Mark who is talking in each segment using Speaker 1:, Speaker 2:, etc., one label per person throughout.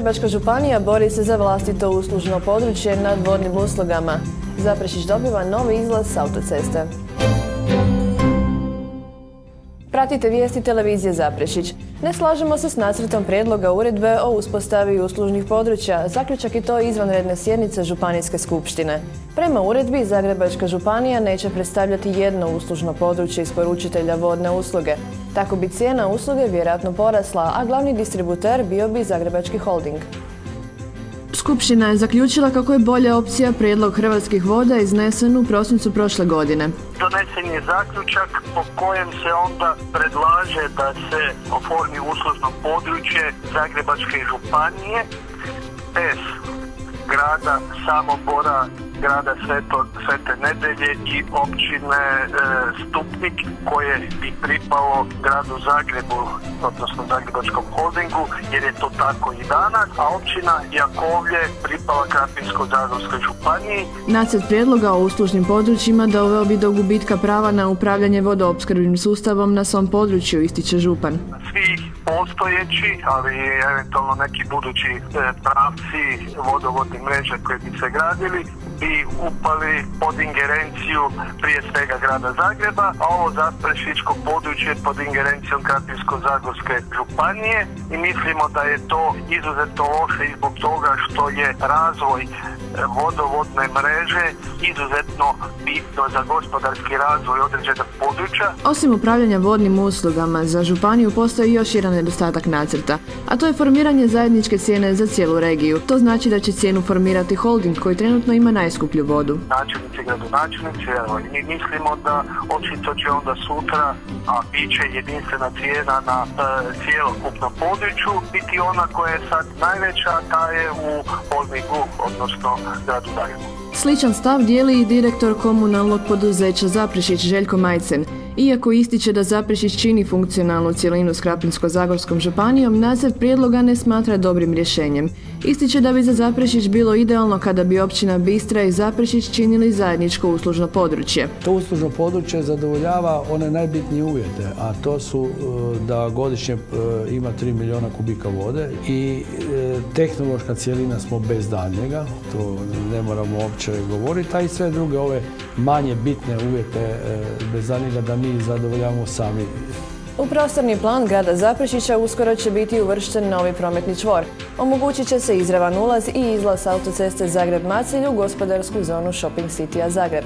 Speaker 1: Zagrebačka županija bori se za vlastito uslužno područje nad vodnim uslugama. Zaprešić dobiva novi izlaz s autoceste. Pratite vijesti televizije Zaprešić. Ne slažemo se s nacrtom prijedloga uredbe o uspostavi uslužnih područja. Zaključak je to izvanredne sjednice Županijske skupštine. Prema uredbi, Zagrebačka županija neće predstavljati jedno uslužno područje isporučitelja vodne usluge. Tako bi cijena usluge vjerojatno porasla, a glavni distributer bio bi Zagrebački holding. Skupština je zaključila kako je bolja opcija prijedlog Hrvatskih voda iznesen u prosincu prošle godine.
Speaker 2: Donesen je zaključak po kojem se onda predlaže da se oformi uslužno područje Zagrebačke županije bez grada Samobora grada Sveto, Svete Nedelje i općine e, Stupnik koje bi pripalo gradu Zagrebu, odnosno Zagrebačkom holdingu, jer je to tako i danas, a općina Jakovlje pripala Krapinsko-Zagorskoj županiji.
Speaker 1: Nacrt prijedloga o uslužnim područjima doveo bi do gubitka prava na upravljanje vodoopskrbnim sustavom na svom području, ističe župan.
Speaker 2: Svi postojeći, ali i eventualno neki budući e, pravci vodovodne mreže koje bi se gradili, bi upali pod ingerenciju prije svega grada Zagreba, a ovo zaprešičko područje pod ingerencijom Krapinsko-Zagorske županije i mislimo da je to izuzetno loše i zbog toga što je razvoj vodovodne mreže izuzetno bitno za gospodarski razvoj određenog područja.
Speaker 1: Osim upravljanja vodnim uslugama, za županiju postoji još jedan nedostatak nacrta, a to je formiranje zajedničke cijene za cijelu regiju. To znači da će cijenu formirati holding koji trenutno ima najskuplju vodu.
Speaker 2: Načelnici, gradonačelnici, evo, mi mislimo da očito će onda sutra, a bit će jedinstvena cijena na e, cijelokupnom području, biti ona koja je sad najveća, ta je u holdingu, odnosno gradu Zagrebu.
Speaker 1: Sličan stav dijeli i direktor komunalnog poduzeća Zaprešić Željko Majcen. Iako ističe da Zaprešić čini funkcionalnu cjelinu s Krapinsko-Zagorskom županijom, nacrt prijedloga ne smatra dobrim rješenjem. Ističe da bi za Zaprešić bilo idealno kada bi općina Bistra i Zaprešić činili zajedničko uslužno područje.
Speaker 3: To uslužno područje zadovoljava one najbitnije uvjete, a to su e, da godišnje e, ima 3 milijuna kubika vode i e, tehnološka cijelina smo bez daljnjega, to ne moramo uopće govoriti, a i sve druge ove manje bitne uvjete bez daljnjega da mi zadovoljavamo sami.
Speaker 1: U prostorni plan grada Zaprešića uskoro će biti uvršten novi prometni čvor. Omogućit će se izravan ulaz i izlaz autoceste Zagreb-Macilj u gospodarsku zonu Shopping City-a Zagreb.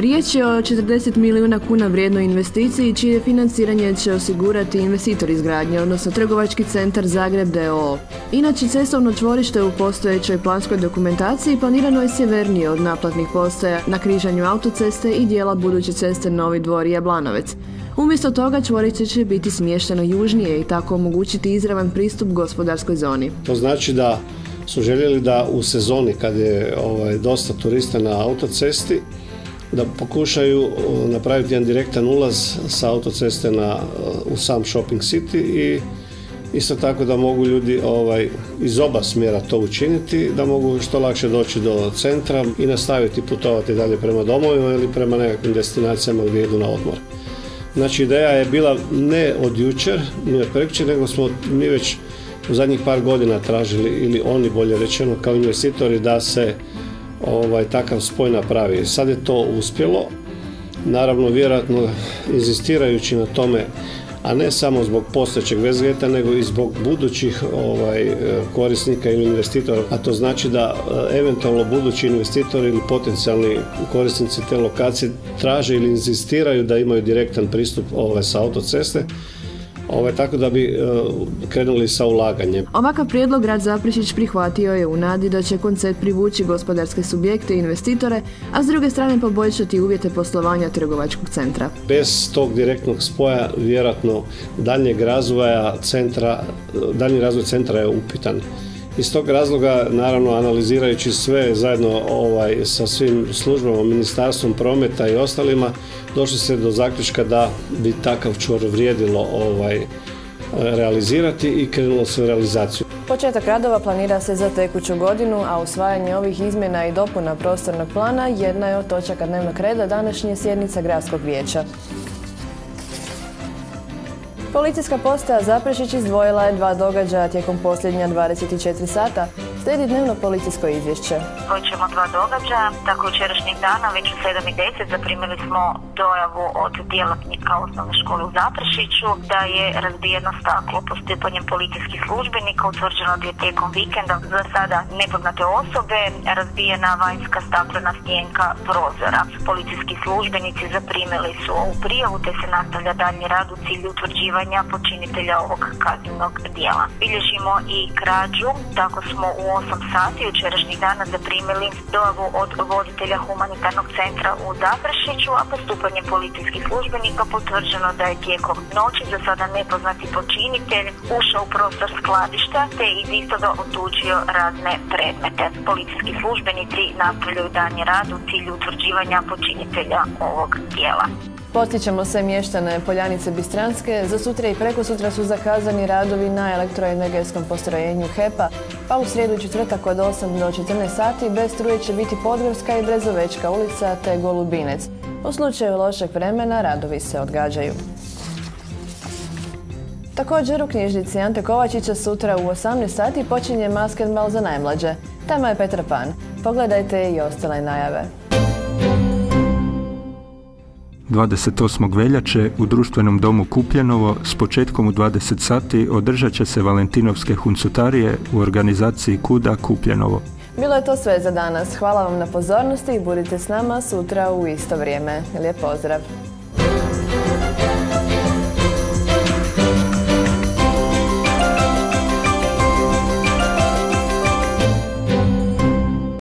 Speaker 1: Riječ je o 40 milijuna kuna vrijednoj investiciji čije financiranje će osigurati investitor izgradnje, odnosno trgovački centar Zagreb DOO. Inače, cestovno čvorište u postojećoj planskoj dokumentaciji planirano je sjevernije od naplatnih postaja na križanju autoceste i dijela buduće ceste Novi dvor i Jablanovec. Umjesto toga čvorište će biti smješteno južnije i tako omogućiti izravan pristup gospodarskoj zoni.
Speaker 4: To znači da su željeli da u sezoni kad je ovaj, dosta turista na autocesti da pokušaju napraviti jedan direktan ulaz sa autoceste na, u sam shopping city i isto tako da mogu ljudi ovaj, iz oba smjera to učiniti, da mogu što lakše doći do centra i nastaviti putovati dalje prema domovima ili prema nekakvim destinacijama gdje idu na odmor. Znači ideja je bila ne od jučer, ne od prekjučer, nego smo mi već u zadnjih par godina tražili, ili oni bolje rečeno kao investitori, da se ovaj, takav spoj napravi. Sad je to uspjelo, naravno vjerojatno inzistirajući na tome a ne samo zbog postojećeg vezgeta, nego i zbog budućih ovaj, korisnika ili investitora. A to znači da eh, eventualno budući investitori ili potencijalni korisnici te lokacije traže ili inzistiraju da imaju direktan pristup ovaj, sa autoceste ovaj, tako da bi e, krenuli sa ulaganjem.
Speaker 1: Ovakav prijedlog grad Zaprešić prihvatio je u nadi da će koncept privući gospodarske subjekte i investitore, a s druge strane poboljšati uvjete poslovanja trgovačkog centra.
Speaker 4: Bez tog direktnog spoja vjerojatno daljnjeg razvoja centra, daljnji razvoj centra je upitan. Iz tog razloga, naravno, analizirajući sve zajedno ovaj, sa svim službama, ministarstvom prometa i ostalima, došli se do zaključka da bi takav čvor vrijedilo ovaj, realizirati i krenulo se u realizaciju.
Speaker 1: Početak radova planira se za tekuću godinu, a usvajanje ovih izmjena i dopuna prostornog plana jedna je od točaka dnevnog reda današnje sjednice Gradskog vijeća. Policijska postaja Zaprešić izdvojila je dva događaja tijekom posljednja 24 sata. Slijedi dnevno policijsko izvješće.
Speaker 5: ćemo dva događaja. Tako jučerašnjeg dana, već u 7.10 zaprimili smo dojavu od djelatnika osnovne škole u Zaprešiću da je razbijeno staklo postupanjem policijskih službenika utvrđeno da je tijekom vikenda za sada nepoznate osobe razbijena vanjska staklena stjenka prozora. Policijski službenici zaprimili su ovu prijavu te se nastavlja daljnji rad u cilju utvrđivanja počinitelja ovog kaznenog dijela. Bilježimo i krađu, tako smo u 8 sati jučerašnjih dana zaprimili dojavu od voditelja humanitarnog centra u Zaprešiću, a postupanjem policijskih službenika potvrđeno da je tijekom noći za sada nepoznati počinitelj ušao u prostor skladišta te iz istoga otuđio razne predmete. Policijski službenici nastavljaju danji rad u cilju utvrđivanja počinitelja ovog dijela.
Speaker 1: Postićemo se mještane Poljanice Bistranske. Za sutra i preko sutra su zakazani radovi na elektroenergetskom postrojenju HEPA, pa u srijedu četvrtak od 8 do 14 sati bez struje će biti Podgorska i Brezovečka ulica te Golubinec. U slučaju lošeg vremena radovi se odgađaju. Također u knjižnici Ante Kovačića sutra u 18 sati počinje maskenbal za najmlađe. Tema je Petra Pan. Pogledajte i ostale najave.
Speaker 6: 28. veljače u društvenom domu Kupljenovo s početkom u 20 sati održat će se Valentinovske huncutarije u organizaciji Kuda Kupljenovo.
Speaker 1: Bilo je to sve za danas. Hvala vam na pozornosti i budite s nama sutra u isto vrijeme. Lijep pozdrav!